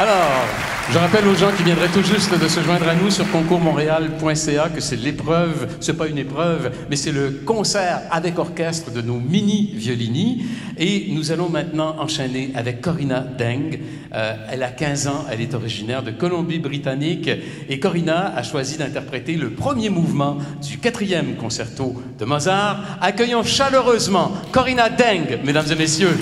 Alors, je rappelle aux gens qui viendraient tout juste de se joindre à nous sur concoursmontréal.ca que c'est l'épreuve, c'est pas une épreuve, mais c'est le concert avec orchestre de nos mini violini. Et nous allons maintenant enchaîner avec Corinna Deng. Euh, elle a 15 ans, elle est originaire de Colombie-Britannique et Corinna a choisi d'interpréter le premier mouvement du quatrième concerto de Mozart. Accueillons chaleureusement Corinna Deng, mesdames et messieurs.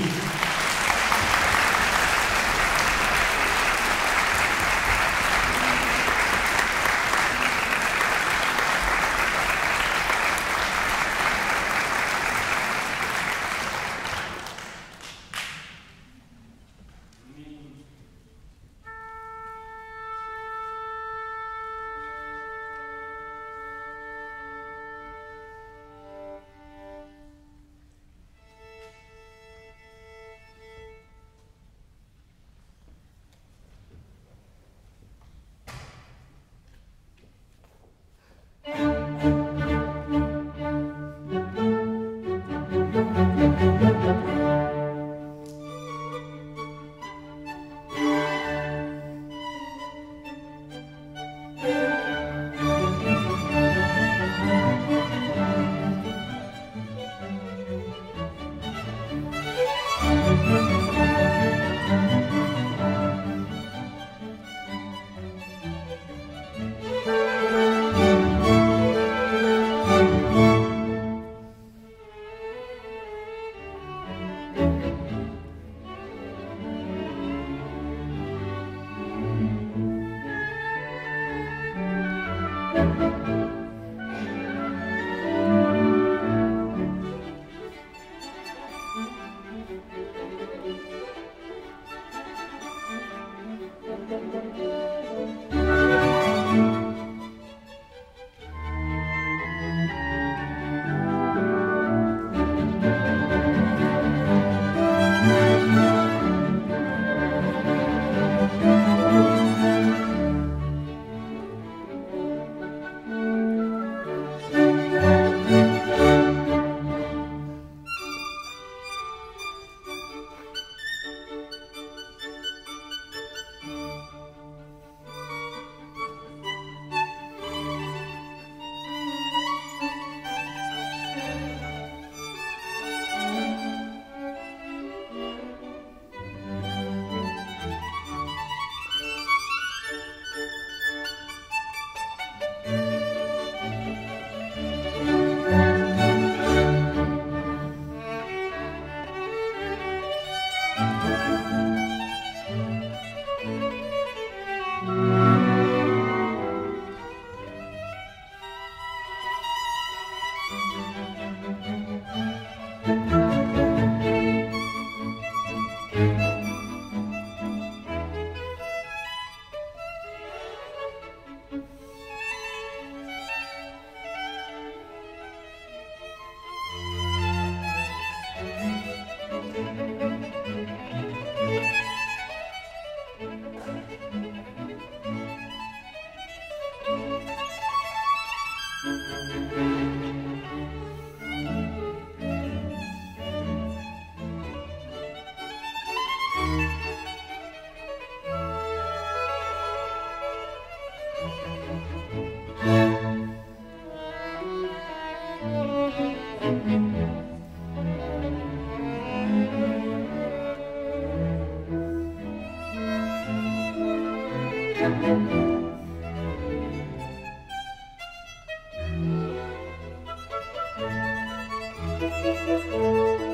Música Música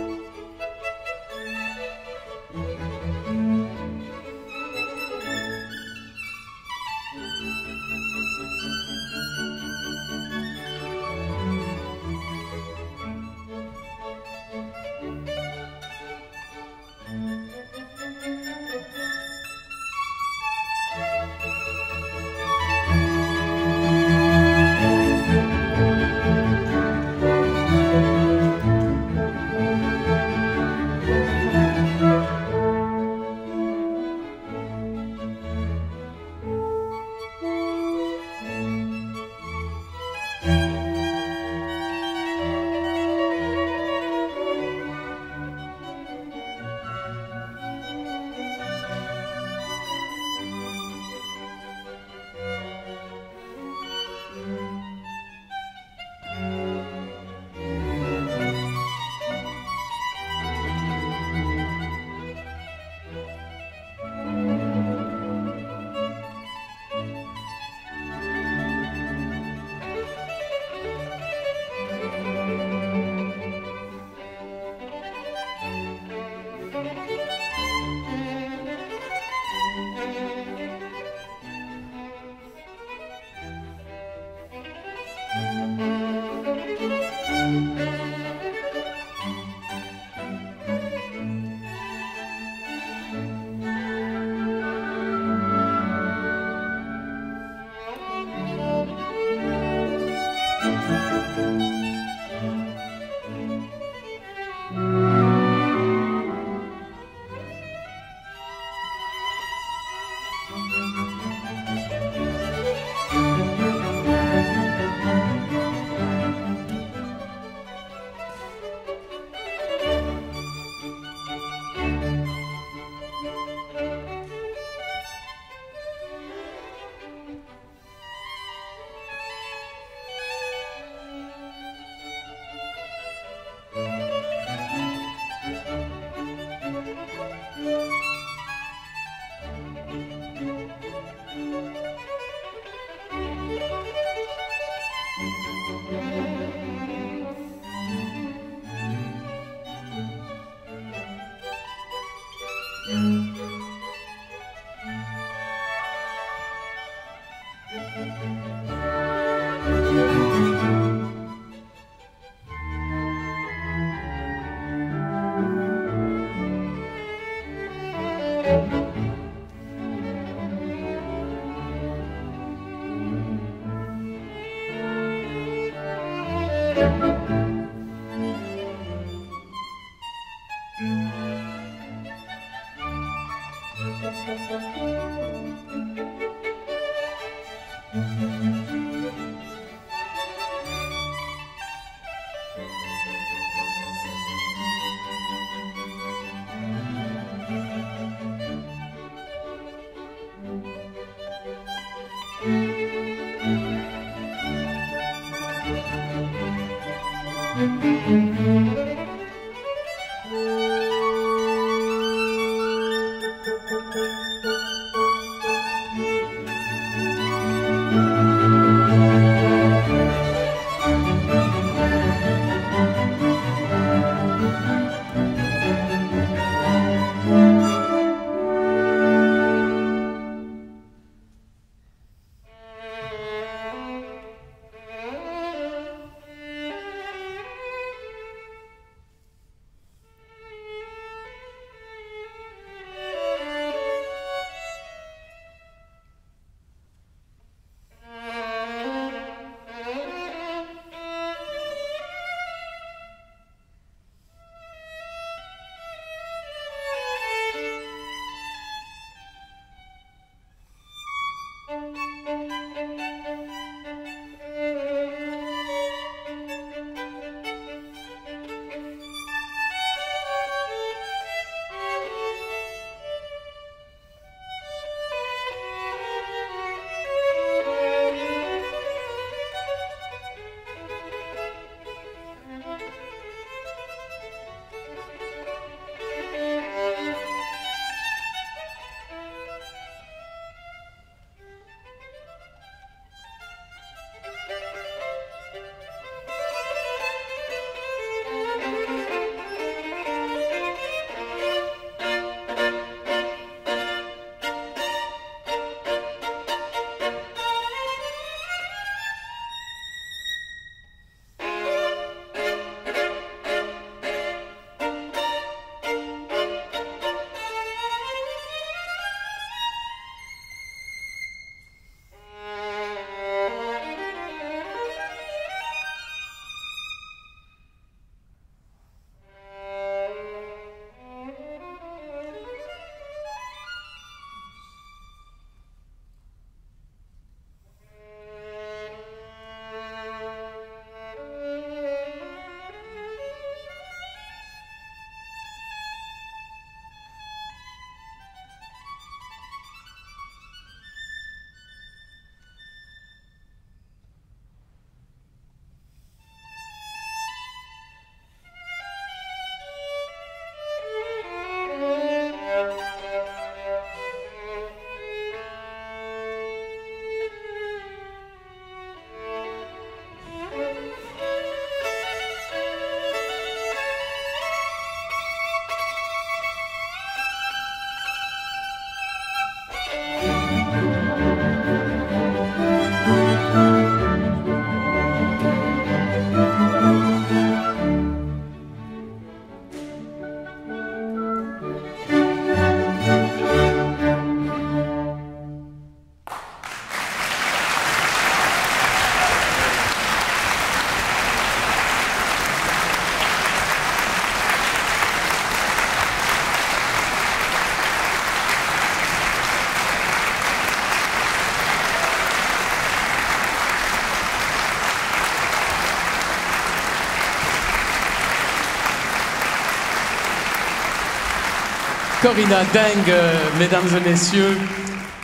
Corinna Deng, mesdames et messieurs.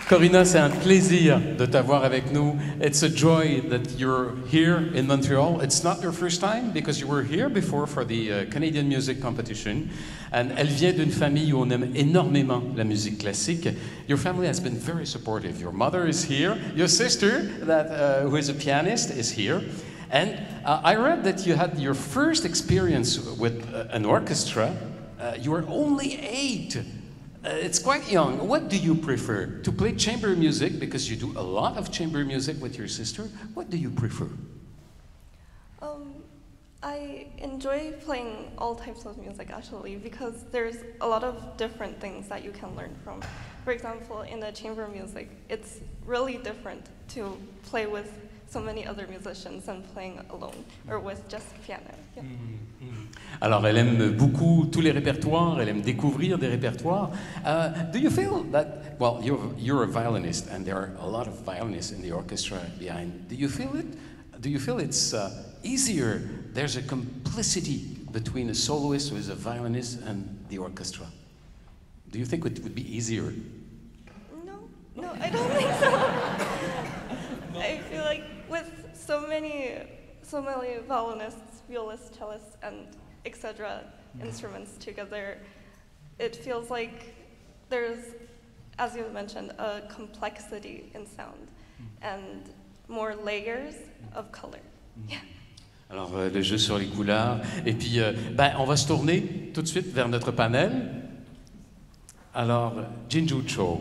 Corinna, c'est un plaisir de t'avoir avec nous. It's a joy that you're here in Montreal. It's not your first time because you were here before for the uh, Canadian Music Competition. And elle vient d'une famille où on aime énormément la musique classique. Your family has been very supportive. Your mother is here. Your sister, that, uh, who is a pianist, is here. And uh, I read that you had your first experience with uh, an orchestra. Uh, you are only eight Uh, it's quite young. What do you prefer? To play chamber music, because you do a lot of chamber music with your sister. What do you prefer? Um, I enjoy playing all types of music actually because there's a lot of different things that you can learn from. For example, in the chamber music, it's really different to play with so many other musicians than playing alone or with just piano. Yeah. Alors, elle aime beaucoup tous les répertoires, elle aime découvrir des répertoires. Uh, do you feel that, well, you're, you're a violinist and there are a lot of violinists in the orchestra behind. Do you feel it? Do you feel it's uh, easier? There's a complicity between a soloist who is a violinist and the orchestra. Do you think it would be easier? No, no, I don't think so. I feel like with so many, so many violinists, violists, cellists, and etc. Mm-hmm. instruments together, it feels like there's, as you mentioned, a complexity in sound mm-hmm. and more layers mm-hmm. of color. Yeah. Alors, euh, le jeu sur les couleurs. Et puis, euh, ben, on va se tourner tout de suite vers notre panel. Alors, Jinju Cho.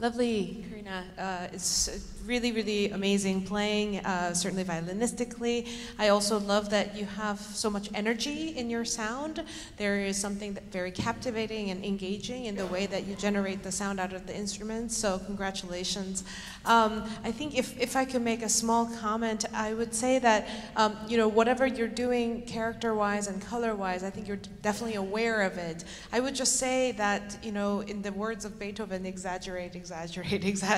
Lovely, Karina. Uh, it's really, really amazing playing, uh, certainly violinistically. I also love that you have so much energy in your sound. There is something that very captivating and engaging in the way that you generate the sound out of the instruments. So, congratulations. Um, I think if, if I could make a small comment, I would say that, um, you know, whatever you're doing character wise and color wise, I think you're definitely aware of it. I would just say that, you know, in the words of Beethoven, exaggerate, exaggerate, exaggerate.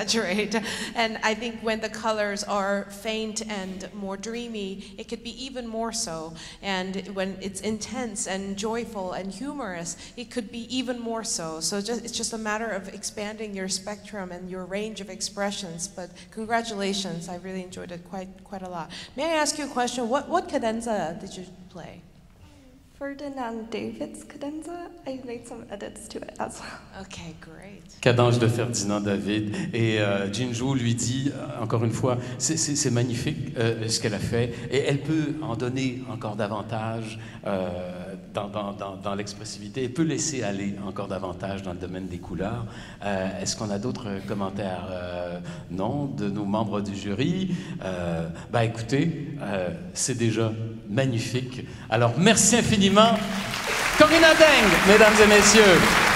And I think when the colors are faint and more dreamy, it could be even more so. And when it's intense and joyful and humorous, it could be even more so. So just, it's just a matter of expanding your spectrum and your range of expressions. But congratulations, I really enjoyed it quite, quite a lot. May I ask you a question? What, what cadenza did you play? Cadence de Ferdinand David. Et euh, Jinju lui dit, euh, encore une fois, c'est- c'est c'est magnifique euh, ce qu'elle a fait. Et elle peut en donner encore davantage euh, dans, l'expressivité. Elle peut laisser aller encore davantage dans le domaine des couleurs. Euh, Est-ce qu'on a d'autres commentaires? Euh, Non, de nos membres du jury? Euh, ben écoutez, euh, c'est déjà magnifique. Alors merci infiniment. Corinna Deng, mesdames et messieurs.